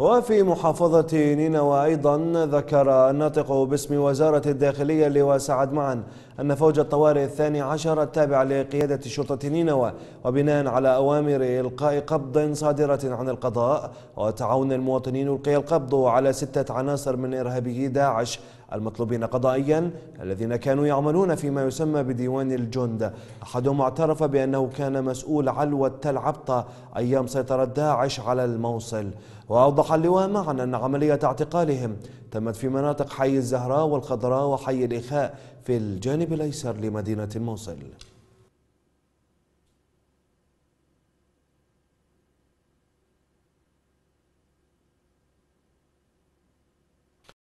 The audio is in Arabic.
وفي محافظة نينوى أيضا ذكر الناطق باسم وزارة الداخلية اللواء سعد معا أن فوج الطوارئ الثاني عشر التابع لقيادة شرطة نينوى وبناء على أوامر إلقاء قبض صادرة عن القضاء وتعاون المواطنين ألقي القبض على ستة عناصر من إرهابي داعش المطلوبين قضائيا الذين كانوا يعملون فيما يسمى بديوان الجند. أحدهم اعترف بأنه كان مسؤول علوة تل عبطة أيام سيطرة داعش على الموصل. وأوضح اللواء معا أن عملية اعتقالهم. تمت في مناطق حي الزهراء والخضراء وحي الإخاء في الجانب الأيسر لمدينة الموصل.